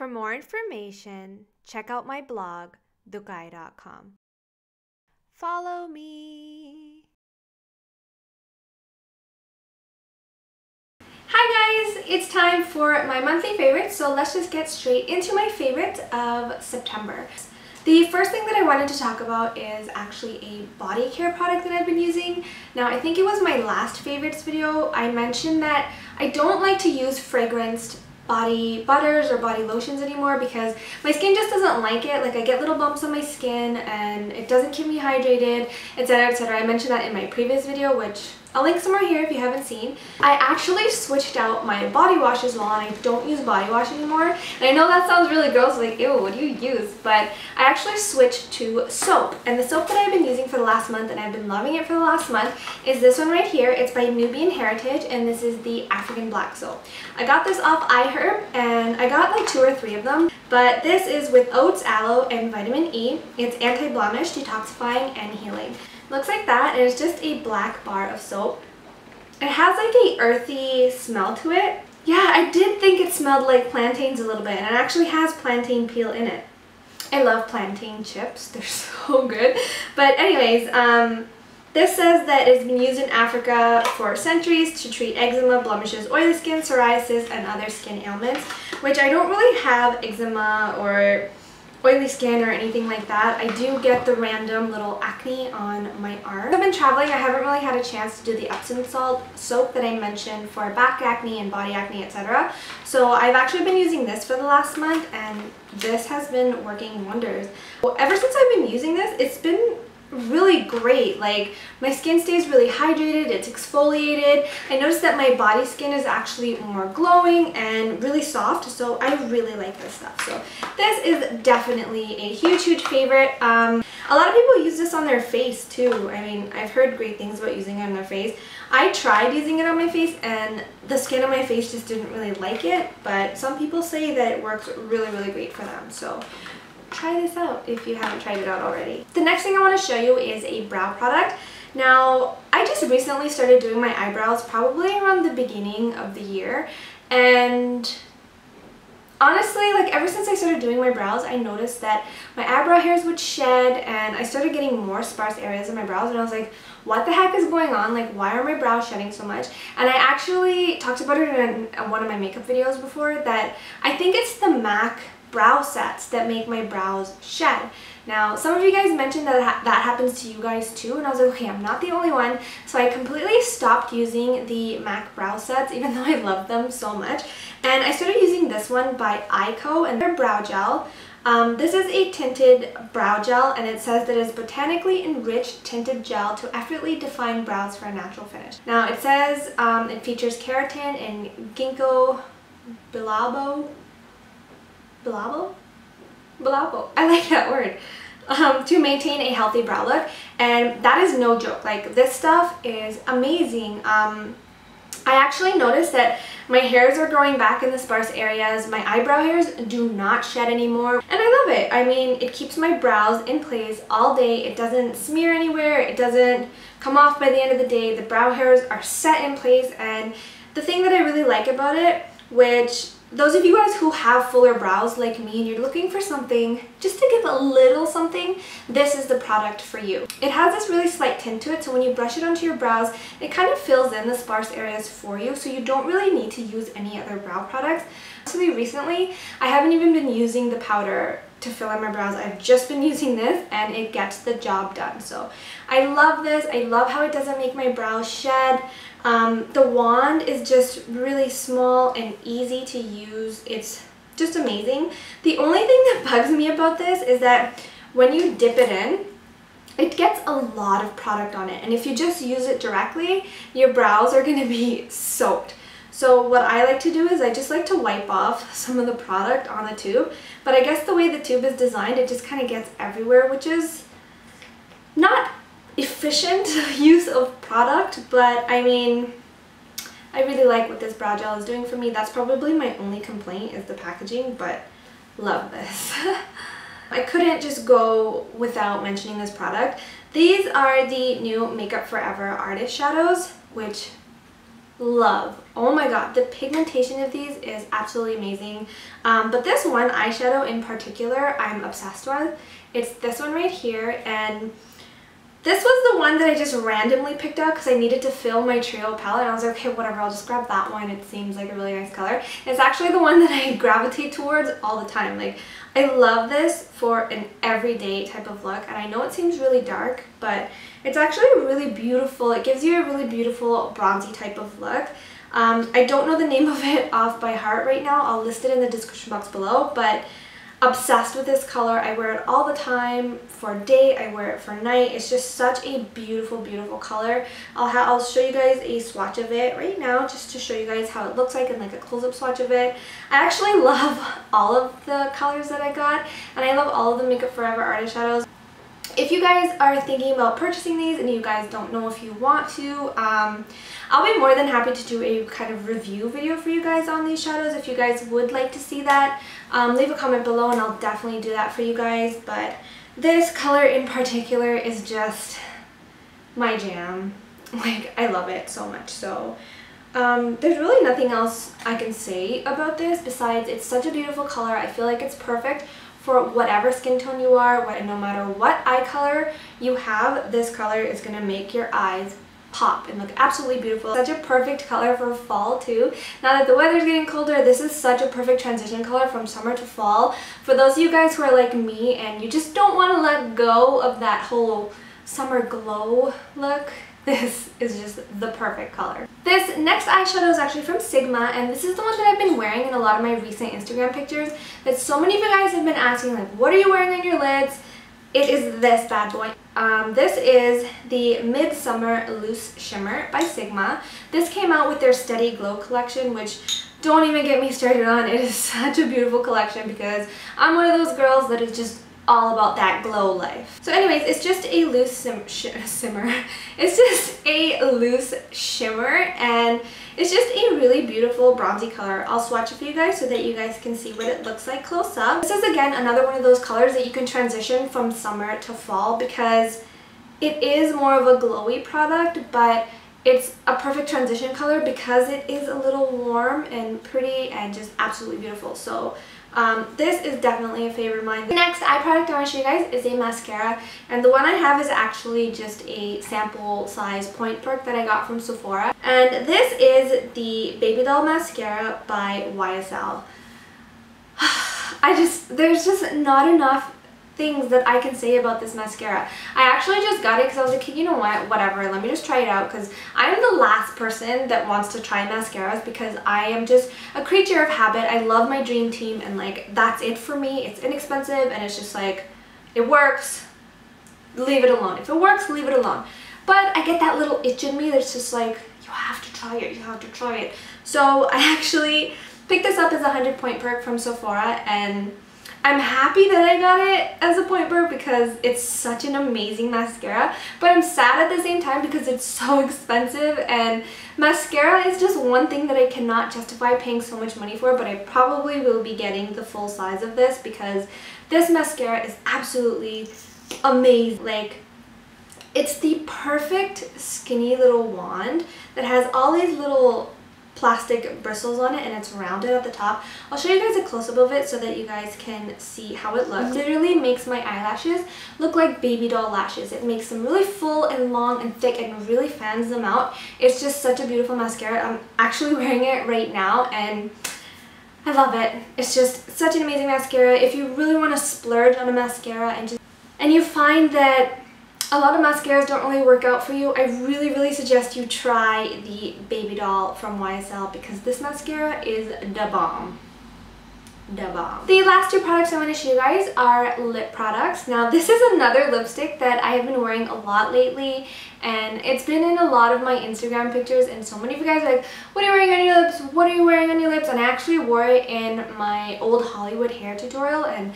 For more information, check out my blog, dhukai.com. Follow me. Hi guys, it's time for my monthly favorites, so let's just get straight into my favorites of September. The first thing that I wanted to talk about is actually a body care product that I've been using. Now I think it was my last favorites video, I mentioned that I don't like to use fragranced body butters or body lotions anymore because my skin just doesn't like it. Like I get little bumps on my skin and it doesn't keep me hydrated, etc, etc. I mentioned that in my previous video, which I'll link somewhere here if you haven't seen. I actually switched out my body wash as well I don't use body wash anymore. And I know that sounds really gross, like ew, what do you use? But I actually switched to soap. And the soap that I've been using for the last month and I've been loving it for the last month is this one right here. It's by Nubian Heritage and this is the African Black Soap. I got this off iHerb and I got like two or three of them. But this is with oats, aloe, and vitamin E. It's anti-blemish, detoxifying, and healing. Looks like that and it's just a black bar of soap. It has like a earthy smell to it. Yeah, I did think it smelled like plantains a little bit and it actually has plantain peel in it. I love plantain chips, they're so good. But anyways, um, this says that it's been used in Africa for centuries to treat eczema, blemishes, oily skin, psoriasis, and other skin ailments, which I don't really have eczema or oily skin or anything like that. I do get the random little acne on my arm. I've been traveling, I haven't really had a chance to do the Epsom salt soap that I mentioned for back acne and body acne, etc. So I've actually been using this for the last month and this has been working wonders. Well, ever since I've been using this, it's been really great. Like my skin stays really hydrated, it's exfoliated. I noticed that my body skin is actually more glowing and really soft, so I really like this stuff. So this is definitely a huge, huge favorite. Um, a lot of people use this on their face too. I mean, I've heard great things about using it on their face. I tried using it on my face and the skin on my face just didn't really like it, but some people say that it works really, really great for them. So try this out if you haven't tried it out already. The next thing I want to show you is a brow product. Now, I just recently started doing my eyebrows probably around the beginning of the year and honestly like ever since I started doing my brows I noticed that my eyebrow hairs would shed and I started getting more sparse areas in my brows and I was like what the heck is going on like why are my brows shedding so much and I actually talked about it in one of my makeup videos before that I think it's the MAC brow sets that make my brows shed. Now, some of you guys mentioned that ha that happens to you guys too, and I was like, okay, I'm not the only one. So I completely stopped using the MAC brow sets, even though I love them so much. And I started using this one by Eyeko, and their brow gel. Um, this is a tinted brow gel, and it says that it's botanically enriched tinted gel to effortlessly define brows for a natural finish. Now, it says um, it features keratin and ginkgo biloba Bilabo? Bilabo. I like that word. Um, to maintain a healthy brow look. And that is no joke. Like this stuff is amazing. Um, I actually noticed that my hairs are growing back in the sparse areas. My eyebrow hairs do not shed anymore. And I love it. I mean it keeps my brows in place all day. It doesn't smear anywhere. It doesn't come off by the end of the day. The brow hairs are set in place. And the thing that I really like about it which those of you guys who have fuller brows like me and you're looking for something just to give a little something, this is the product for you. It has this really slight tint to it, so when you brush it onto your brows, it kind of fills in the sparse areas for you, so you don't really need to use any other brow products. Actually, recently, I haven't even been using the powder to fill in my brows. I've just been using this and it gets the job done. So I love this. I love how it doesn't make my brows shed. Um, the wand is just really small and easy to use. It's just amazing. The only thing that bugs me about this is that when you dip it in, it gets a lot of product on it. And if you just use it directly, your brows are going to be soaked. So what I like to do is I just like to wipe off some of the product on the tube. But I guess the way the tube is designed, it just kind of gets everywhere, which is not efficient use of product, but I mean, I really like what this brow gel is doing for me. That's probably my only complaint is the packaging, but love this. I couldn't just go without mentioning this product. These are the new Makeup Forever Artist Shadows, which love. Oh my god, the pigmentation of these is absolutely amazing. Um, but this one eyeshadow in particular, I'm obsessed with. It's this one right here, and this was the one that I just randomly picked up because I needed to fill my trio palette. I was like, okay, whatever, I'll just grab that one. It seems like a really nice color. And it's actually the one that I gravitate towards all the time. Like, I love this for an everyday type of look. And I know it seems really dark, but it's actually really beautiful. It gives you a really beautiful bronzy type of look. Um, I don't know the name of it off by heart right now. I'll list it in the description box below, but obsessed with this color. I wear it all the time for day. I wear it for night. It's just such a beautiful, beautiful color. I'll, I'll show you guys a swatch of it right now just to show you guys how it looks like and like a close-up swatch of it. I actually love all of the colors that I got and I love all of the Makeup Forever artist shadows. If you guys are thinking about purchasing these and you guys don't know if you want to, um, I'll be more than happy to do a kind of review video for you guys on these shadows if you guys would like to see that. Um, leave a comment below and I'll definitely do that for you guys. But this color in particular is just my jam. Like, I love it so much. So, um, there's really nothing else I can say about this besides it's such a beautiful color. I feel like it's perfect for whatever skin tone you are, what, no matter what eye color you have, this color is going to make your eyes pop and look absolutely beautiful. Such a perfect color for fall too. Now that the weather's getting colder, this is such a perfect transition color from summer to fall. For those of you guys who are like me and you just don't want to let go of that whole summer glow look, this is just the perfect color. This next eyeshadow is actually from Sigma and this is the one that I've been wearing in a lot of my recent Instagram pictures that so many of you guys have been asking like what are you wearing on your lids? It is this bad boy. Um, this is the Midsummer Loose Shimmer by Sigma. This came out with their Steady Glow collection which don't even get me started on. It is such a beautiful collection because I'm one of those girls that is just all about that glow life. So anyways, it's just a loose sim simmer. It's just a loose shimmer and it's just a really beautiful bronzy color. I'll swatch it for you guys so that you guys can see what it looks like close up. This is again another one of those colors that you can transition from summer to fall because it is more of a glowy product but it's a perfect transition color because it is a little warm and pretty and just absolutely beautiful. So um, this is definitely a favorite of mine. The next eye product I want to show you guys is a mascara and the one I have is actually just a sample size point perk that I got from Sephora and this is the Baby Doll Mascara by YSL. I just, there's just not enough things that I can say about this mascara. I actually just got it because I was like, you know what, whatever, let me just try it out because I'm the last person that wants to try mascaras because I am just a creature of habit. I love my dream team and like that's it for me. It's inexpensive and it's just like, it works, leave it alone. If it works, leave it alone. But I get that little itch in me that's just like, you have to try it, you have to try it. So I actually picked this up as a 100 point perk from Sephora and I'm happy that I got it as a point perk because it's such an amazing mascara, but I'm sad at the same time because it's so expensive and mascara is just one thing that I cannot justify paying so much money for, but I probably will be getting the full size of this because this mascara is absolutely amazing. Like, it's the perfect skinny little wand that has all these little plastic bristles on it and it's rounded at the top. I'll show you guys a close-up of it so that you guys can see how it looks. It literally makes my eyelashes look like baby doll lashes. It makes them really full and long and thick and really fans them out. It's just such a beautiful mascara. I'm actually wearing it right now and I love it. It's just such an amazing mascara. If you really want to splurge on a mascara and just and you find that a lot of mascaras don't really work out for you, I really, really suggest you try the Baby Doll from YSL because this mascara is the bomb. The bomb. The last two products I want to show you guys are lip products. Now this is another lipstick that I have been wearing a lot lately and it's been in a lot of my Instagram pictures and so many of you guys are like, what are you wearing on your lips? What are you wearing on your lips? And I actually wore it in my old Hollywood hair tutorial and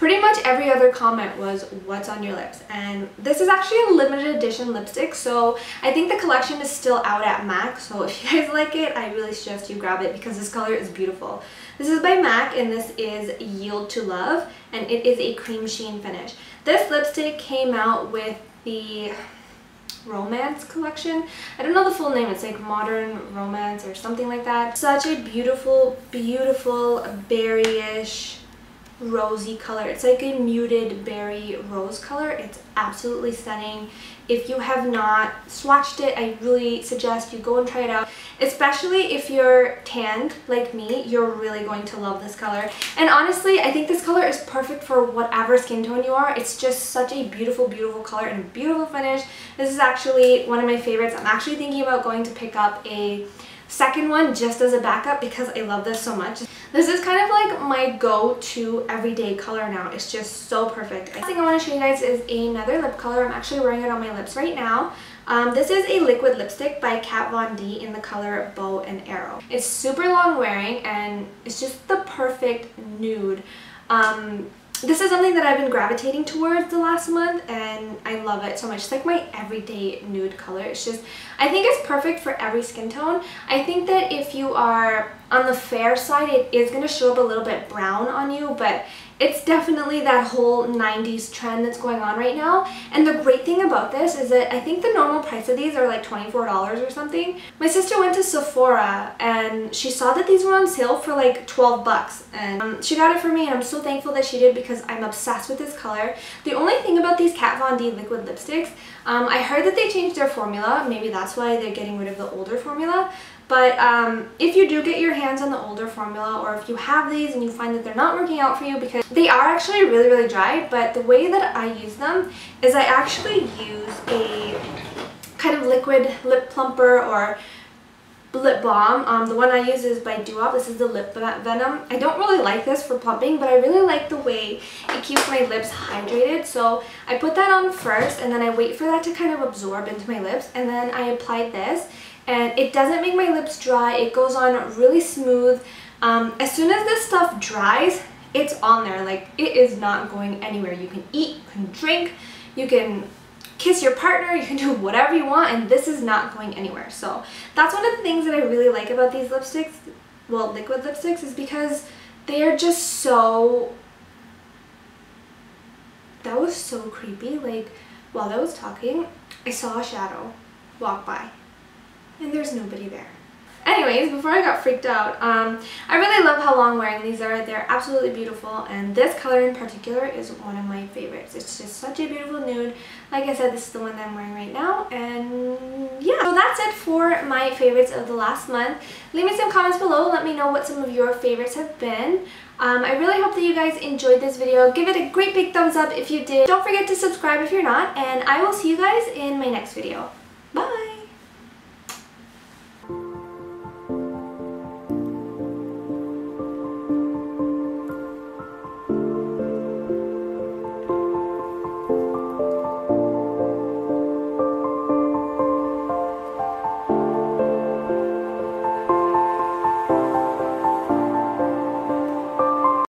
Pretty much every other comment was, what's on your lips? And this is actually a limited edition lipstick, so I think the collection is still out at MAC, so if you guys like it, I really suggest you grab it because this color is beautiful. This is by MAC, and this is Yield to Love, and it is a cream sheen finish. This lipstick came out with the romance collection. I don't know the full name, it's like modern romance or something like that. Such a beautiful, beautiful berryish rosy color. It's like a muted berry rose color. It's absolutely stunning. If you have not swatched it, I really suggest you go and try it out. Especially if you're tanned like me, you're really going to love this color. And honestly, I think this color is perfect for whatever skin tone you are. It's just such a beautiful, beautiful color and beautiful finish. This is actually one of my favorites. I'm actually thinking about going to pick up a second one just as a backup because I love this so much. This is kind of like my go-to everyday color now. It's just so perfect. The thing I want to show you guys is another lip color. I'm actually wearing it on my lips right now. Um, this is a liquid lipstick by Kat Von D in the color Bow and Arrow. It's super long wearing and it's just the perfect nude. Um, this is something that I've been gravitating towards the last month and I love it so much. It's like my everyday nude color. It's just, I think it's perfect for every skin tone. I think that if you are on the fair side, it is going to show up a little bit brown on you, but it's definitely that whole 90s trend that's going on right now. And the great thing about this is that I think the normal price of these are like $24 or something. My sister went to Sephora and she saw that these were on sale for like 12 bucks. And um, she got it for me and I'm so thankful that she did because I'm obsessed with this color. The only thing about these Kat Von D liquid lipsticks, um, I heard that they changed their formula. Maybe that's why they're getting rid of the older formula. But um, if you do get your hands on the older formula or if you have these and you find that they're not working out for you because they are actually really, really dry, but the way that I use them is I actually use a kind of liquid lip plumper or lip balm. Um, the one I use is by DuWop. This is the Lip Venom. I don't really like this for plumping, but I really like the way it keeps my lips hydrated. So I put that on first, and then I wait for that to kind of absorb into my lips, and then I apply this and it doesn't make my lips dry. It goes on really smooth. Um, as soon as this stuff dries, it's on there. Like, it is not going anywhere. You can eat, you can drink, you can kiss your partner, you can do whatever you want, and this is not going anywhere. So that's one of the things that I really like about these lipsticks, well, liquid lipsticks, is because they are just so... That was so creepy. Like, while I was talking, I saw a shadow walk by and there's nobody there. Anyways, before I got freaked out, um, I really love how long wearing these are. They're absolutely beautiful and this color in particular is one of my favorites. It's just such a beautiful nude. Like I said, this is the one that I'm wearing right now and yeah. So that's it for my favorites of the last month. Leave me some comments below. Let me know what some of your favorites have been. Um, I really hope that you guys enjoyed this video. Give it a great big thumbs up if you did. Don't forget to subscribe if you're not and I will see you guys in my next video.